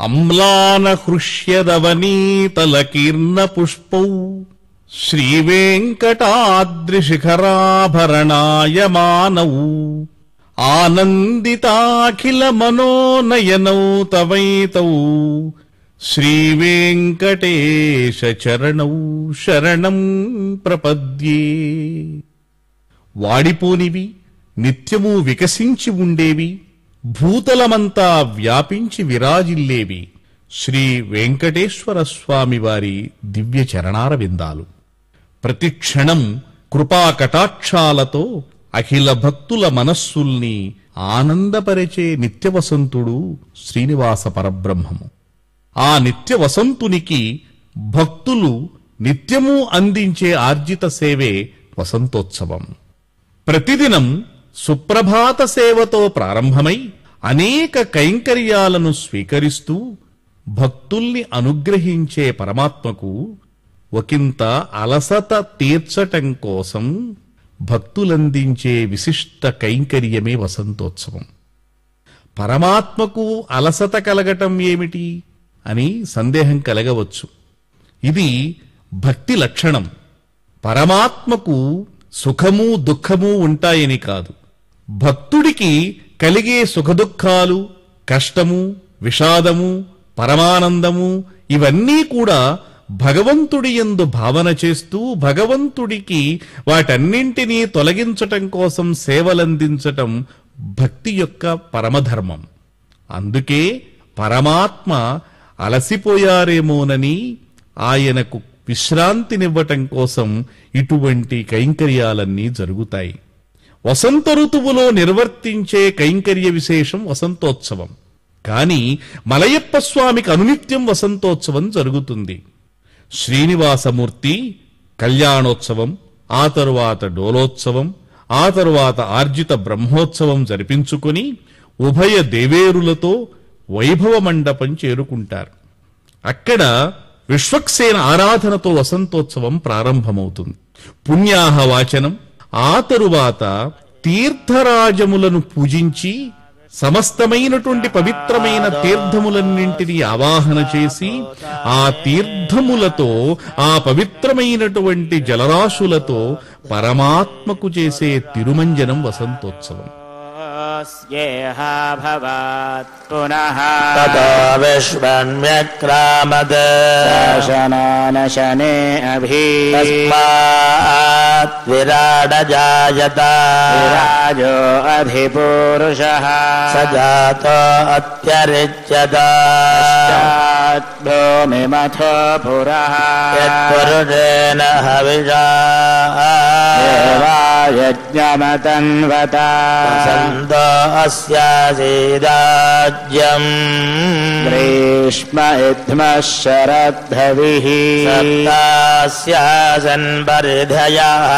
అమ్లానహృష్యరవనీతలకీర్ణపుష్పౌ శ్రీవేంకటాద్రిశిఖరాభరణాయమానౌ ఆనందితాఖిలమనోనయనౌ తవైతౌ శ్రీవేంకటేశరణౌ శరణం ప్రపద్యే. వాడిపోనివి నిత్యము వికసించి ఉండేవి భూతలమంతా వ్యాపించి విరాజిల్లేవి శ్రీ వెంకటేశ్వర స్వామివారి దివ్య చరణార విందాలు ప్రతిక్షణం కృపా కటాక్షాలతో అఖిల భక్తుల మనస్సుల్ని ఆనందపరిచే నిత్యవసంతుడు శ్రీనివాస పరబ్రహ్మము. ఆ నిత్యవసంతునికి భక్తులు నిత్యము అందించే ఆర్జిత సేవే వసంతోత్సవం. ప్రతిదినం సుప్రభాత సేవతో ప్రారంభమై అనేక కైంకర్యాలను స్వీకరిస్తూ భక్తుల్ని అనుగ్రహించే పరమాత్మకు ఒకంత అలసత తీర్చటం కోసం భక్తులందించే విశిష్ట కైంకర్యమే వసంతోత్సవం. పరమాత్మకు అలసత కలగటం ఏమిటి అని సందేహం కలగవచ్చు. ఇది భక్తి లక్షణం. పరమాత్మకు సుఖము దుఃఖము ఉంటాయని కాదు. భక్తుడికి కలిగే సుఖదుఖాలు కష్టము విషాదము పరమానందము ఇవన్నీ కూడా భగవంతుడి యందు భావన చేస్తూ భగవంతుడికి వాటన్నింటినీ తొలగించటం కోసం సేవలందించటం భక్తి యొక్క పరమధర్మం. అందుకే పరమాత్మ అలసిపోయారేమోనని ఆయనకు విశ్రాంతినివ్వటం కోసం ఇటువంటి కైంకర్యాలన్నీ జరుగుతాయి. వసంత ఋతువులో నిర్వర్తించే కైంకర్య విశేషం వసంతోత్సవం. కాని మలయప్ప స్వామికి అనునిత్యం వసంతోత్సవం జరుగుతుంది. శ్రీనివాసమూర్తి కళ్యాణోత్సవం ఆ తరువాత డోలోత్సవం ఆ తరువాత ఆర్జిత బ్రహ్మోత్సవం జరిపించుకుని ఉభయ దేవేరులతో వైభవ మండపం చేరుకుంటారు. అక్కడ విశ్వక్సేన ఆరాధనతో వసంతోత్సవం ప్రారంభమవుతుంది. పుణ్యాహ వాచనం ఆ తరువాత తీర్థరాజములను పూజించి సమస్తమైనటువంటి పవిత్రమైన తీర్థములన్నింటినీ ఆవాహన చేసి ఆ తీర్థములతో ఆ పవిత్రమైనటువంటి జలరాశులతో పరమాత్మకు చేసే తిరుమంజనం వసంతోత్సవం. स्येह भवात्। पुनः ततो विश्वन्यक्रामद। शनानशने अभि। तस्मात् विराडजायत। राजो अधिपूरुषः स जातो अत्यरिच्यत। भूमिमथो पुरः। यत्पुरुषेण हविषा देवायज्ञमतन्वता सन्तो अस्यासीदाज्यम् ग्रीष्म इद्मः शरद्भविः सप्तास्यासन् परिधयः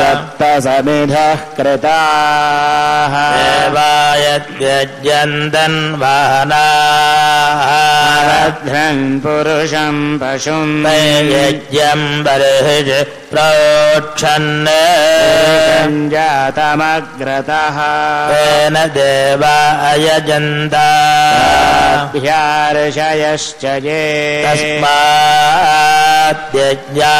सप्तसमिधः कृताः। देवायत्यज्यन्तन् वाहनाः। भद्रन् पुरुषम् पशुम् यज्ञम् बर्हिः प्रोक्षन् जातमग्रतः तेन देवा अयजन्ता। ह्यार्षयश्च ये। तस्माद्यज्ञा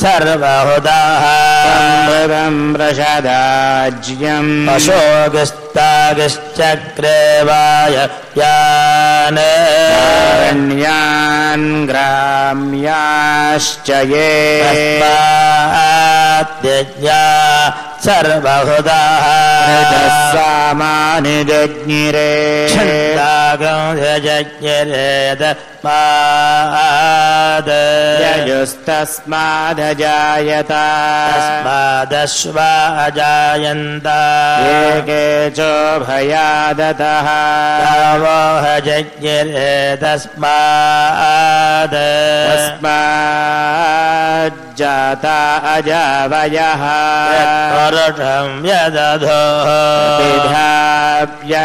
सर्वहुदाः। संवृतम् वृषदाज्यम् अशोकस्तागिश्चक्रेवाय याने। ग्राम्याश्च ये तस्माद्यज्ञा सर्वहुदाः। सामानि जज्ञिरे छन्दागजज्ञरेदस्माद यजुस्तस्मादजायत तस्मादश्वा अजायन्त एके चोभयादतः गावोह जज्ञिरेदस्माद तस्माज्जाता अजावयः। पुरुषं व्यदधो विधाप्यकल्पयन्।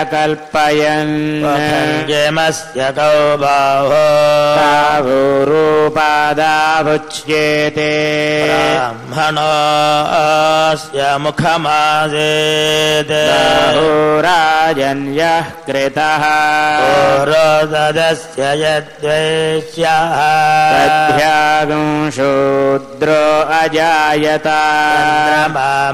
भञ्जमस्य कौ बाहो रूपादावुच्येते ब्राह्म ब्रह्मणोऽस्य मुखमासीत् राजन्यः कृतः तद्भ्यागं शूद्रो अजायत।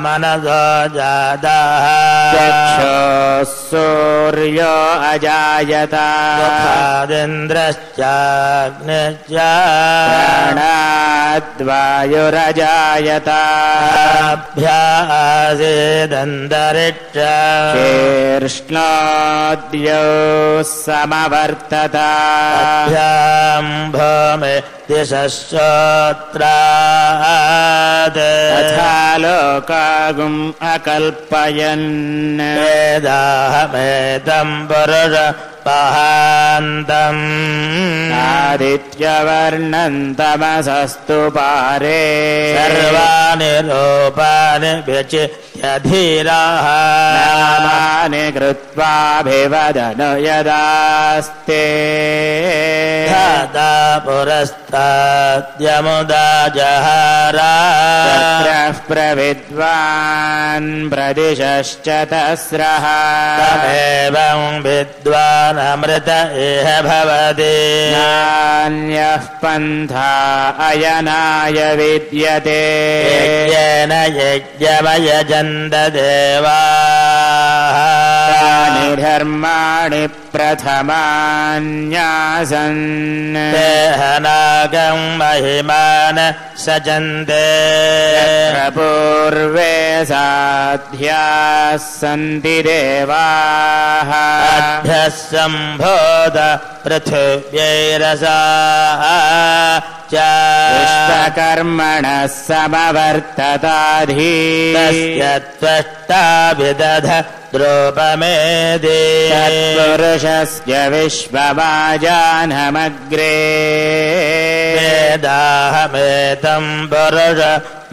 मनसो जातः। चक्षुः सूर्यो अजायत। मुखादिन्द्रश्चाग्निश्च प्राणाद्वायुरजायत। अभ्यासेदन्तरिक्ष। शीर्ष्णोद्यौ समवर्तत अभ्याम् भूमि दिशश्रोत्रात् तथा लोकागुम् अकल्पयन्। वेदाहमेतम् पुरुष महान्तम्। आदित्यवर्णन्तमसस्तु पारे। सर्वाणि रूपाणि विचित्य धीराः नामानि कृत्वाभिवदन यदास्ते धाता पुरस्ताद्यमुदा जहारा प्रविद्वान् प्रदिशश्च तस्रः। तमेवम् विद्वानमृत इह भवति। नान्यः पन्था अयनाय विद्यते। येन यज्ञमयजन्त देवाः तानि धर्माणि प्रथमान्यासन्। देहनागम् महिमान सजन्ते पूर्वे साध्याः सन्ति देवाः। अभ्यः सम्भोद पृथिव्यैरसा च। विश्वकर्मणः समवर्तताधि। तस्य त्वष्टा विदध द्रोपमेदे तत्पुरुषस्य विश्ववाजानमग्रे वेदाहमेतम् पुरुष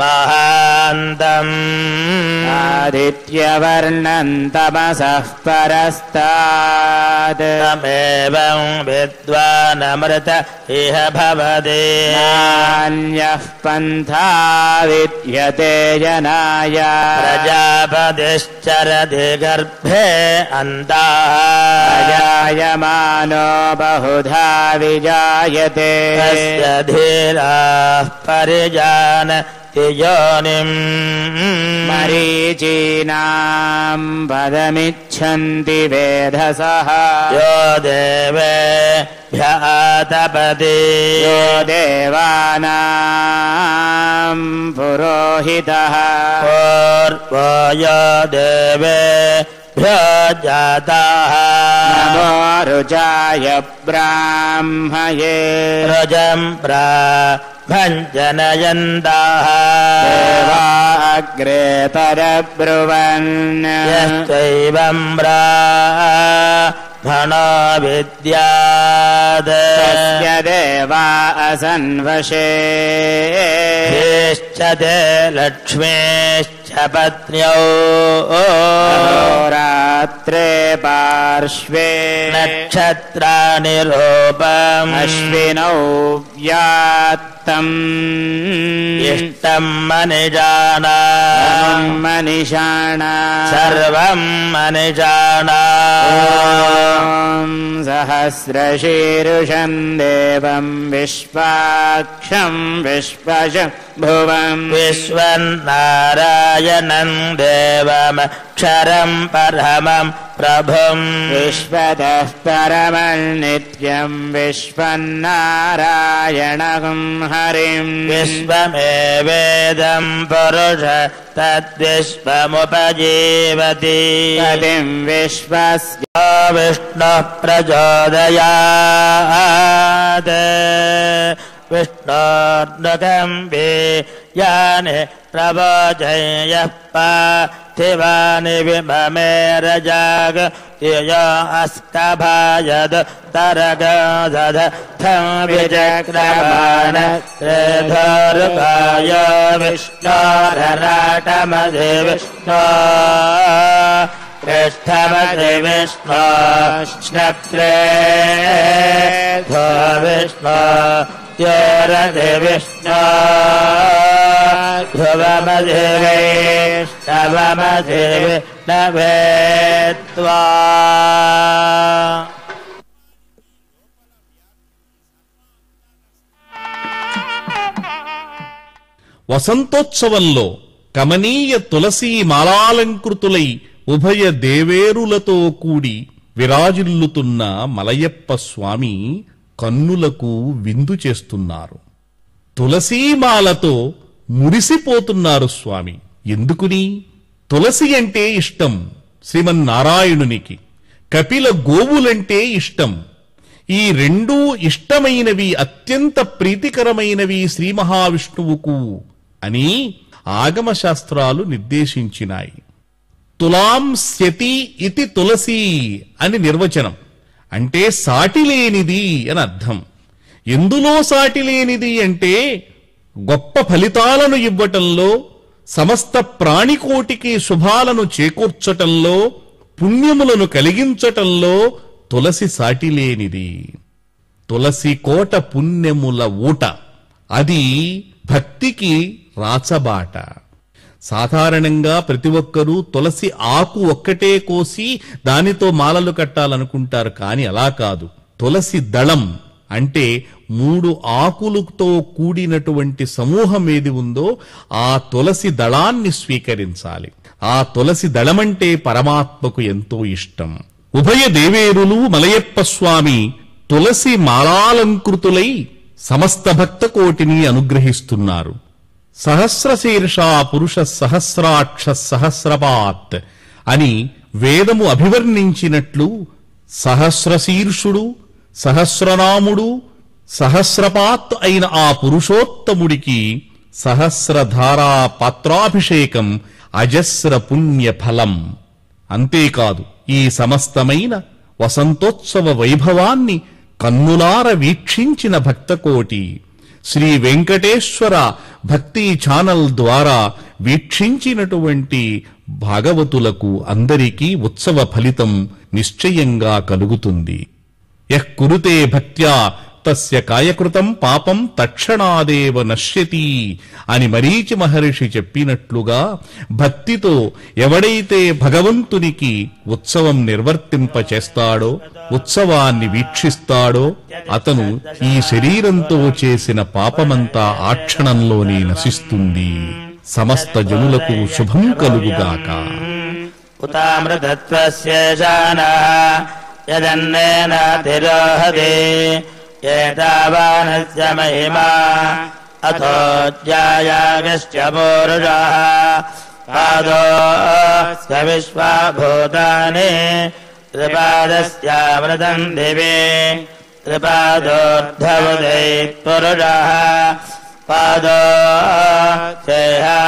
महान्तम्। आदित्यवर्णन्तमसः परस्तात्। तमेवम् विद्वानमृत इह नान्यः पन्था विद्यते जनाय। प्रजापतिश्चरति गर्भे अन्ताः। अजायमानो बहुधा विजायते। धीराः परिजान योनिम् मरीचीनाम् पदमिच्छन्ति वेधसः। यो देवे ह्यातपति यो देवानाम् पुरोहितः। पूर्वो यो देवे जाताः नमो रुचाय ब्राह्मये। रजम् भञ्जनयन्ताः देवाग्रे तरब्रुवन्। यश्चैवम् ब्राह्मणो विद्यात् तस्य देवा असन्वशे। ह्येश्च ते लक्ष्मीश्च पत्न्यौ। रात्रे पार्श्वे। नक्षत्राणि रूपम् अश्विनौ व्यात्तम् इष्टम्। मनिजाना। मनिषाणा। सर्वम् मनिजाना। सहस्रशीरुषम् देवम् विश्वाक्षम् विश्वश भुवम् विश्वन्नारायणम् देवमक्षरम् परमम् प्रभुम्। विश्वतः परमन्नित्यम् विश्वन्नारायणम् हरिम्। विश्वमेवेदम् पुरुष तद्विश्वमुपजीवति। गतिम् विश्वस्य विष्णुः प्रचोदयात् विष्णोर्नुकम् वे यानि प्रवोचयः विममे रजाग य अस्कभायद् तरगदध विचक्रमाण त्रेधोर्गाय विष्णोरराटमधि विष्णो पृष्ठमधि विष्णो धो विष्णो त्योरधि विष्णो ध्रुव स्तवमधिवे स्तवमधिवे नभेत्वा వసంతోత్సవంలో కమనీయ తులసీ మాలాలంకృతులై ఉభయ దేవేరులతో కూడి విరాజిల్లుతున్న మలయప్ప స్వామి కన్నులకు విందు చేస్తున్నారు. తులసీమాలతో మురిసిపోతున్నారు స్వామి. ఎందుకుని? తులసి అంటే ఇష్టం శ్రీమన్నారాయణునికి. కపిల గోవులంటే ఇష్టం. ఈ రెండూ ఇష్టమైనవి అత్యంత ప్రీతికరమైనవి శ్రీ మహావిష్ణువుకు అని ఆగమ శాస్త్రాలు నిర్దేశించినాయి. తులాం శతి ఇతి తులసి అని నిర్వచనం. అంటే సాటి లేనిది అని అర్థం. ఎందులో సాటి లేనిది అంటే గొప్ప ఫలితాలను ఇవ్వటంలో సమస్త ప్రాణికోటికి శుభాలను చేకూర్చటంలో పుణ్యములను కలిగించటంలో తులసి సాటి లేనిది తులసి కోట పుణ్యముల ఊట. అది భక్తికి రాచబాట. సాధారణంగా ప్రతి ఒక్కరూ తులసి ఆకు ఒక్కటే కోసి దానితో మాలలు కట్టాలనుకుంటారు కాని అలా కాదు. తులసి దళం అంటే మూడు ఆకులతో కూడినటువంటి సమూహం ఏది ఉందో ఆ తులసి దళాన్ని స్వీకరించాలి. ఆ తులసి దళమంటే పరమాత్మకు ఎంతో ఇష్టం. ఉభయ దేవేరులు మలయప్ప స్వామి తులసి మాలాలంకృతులై సమస్త భక్త కోటిని అనుగ్రహిస్తున్నారు. సహస్రశీర్షా పురుష సహస్రాక్ష సహస్రపాత్ అని వేదము అభివర్ణించినట్లు సహస్రశీర్షుడు సహస్రనాముడు సహస్రపాత్ అయిన ఆ పురుషోత్తముడికి సహస్రధారా పాత్రాభిషేకం అజస్ర పుణ్య ఫలం. అంతేకాదు ఈ సమస్తమైన వసంతోత్సవ వైభవాన్ని కన్నులార వీక్షించిన భక్తకోటి శ్రీ వెంకటేశ్వర భక్తి ఛానల్ ద్వారా వీక్షించినటువంటి భాగవతులకు అందరికీ ఉత్సవ ఫలితం నిశ్చయంగా కలుగుతుంది. యః కురుతే భక్త్యా తస్య కాయకృతం పాపం తక్షణాదేవ నశ్యతి అని మరీచి మహర్షి చెప్పినట్లుగా భక్తితో ఎవడైతే భగవంతునికి ఉత్సవం నిర్వర్తింపచేస్తాడో ఉత్సవాన్ని వీక్షిస్తాడో అతను ఈ శరీరంతో చేసిన పాపమంతా ఆ క్షణంలోనే నశిస్తుంది. సమస్త జనులకు శుభం కలుగుగాక. ఉతామృతత్వస్య జానా యదన్నేనాతిరోహదే एतावानस्य महिमा। अथो ज्यायागश्च पूरुषः। पादोऽस्य विश्वाभूतानि। त्रिपादस्यामृतम् दिवे। त्रिपादोर्धवुदै पुरुषः पादो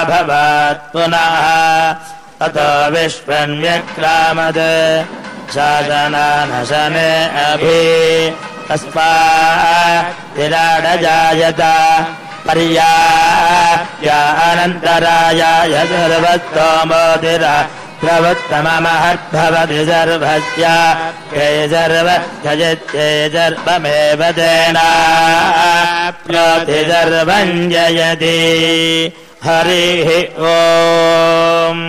भवात् पुनः। अतो विश्वन्व्यक्रामद शासनानशने अभि तस्मात् पर्या अनन्तरायाय सर्वस्तोमोदिरा प्रवत्तममहद्भवति सर्वस्य। ये सर्वत्यजित्ये सर्वमेव तेनाप्नोति सर्वम् जयति। हरिः ओम्